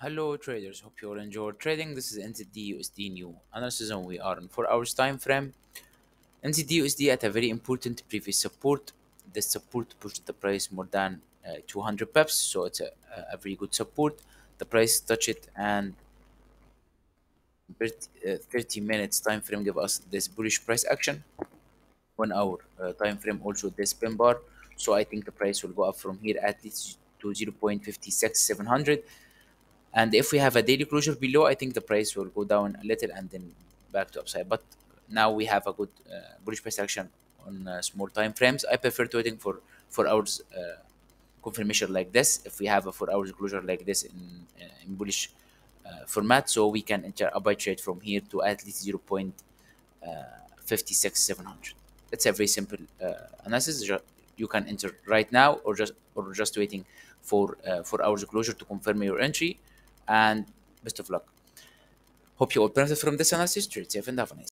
Hello traders, hope you all enjoy trading. This is NZD USD new analysis and we are in 4 hours time frame. NZD USD at a very important previous support. This support pushed the price more than uh, 200 pips, so it's a, a very good support. The price touched it and 30, uh, 30 minutes time frame give us this bullish price action. One hour uh, time frame also this pin bar. So I think the price will go up from here at least to 0.56700 and if we have a daily closure below i think the price will go down a little and then back to upside. But now we have a good uh, bullish price action on uh, small time frames. I prefer to waiting for four hours uh, confirmation like this. If we have a four hours closure like this in, uh, in bullish uh, format so we can enter a buy trade from here to at least 0 0.56 700 it's a very simple uh, analysis. You can enter right now or just or just waiting for four hours closure to confirm your entry and best of luck. Hope you all benefit from this analysis. Trade safe and have a nice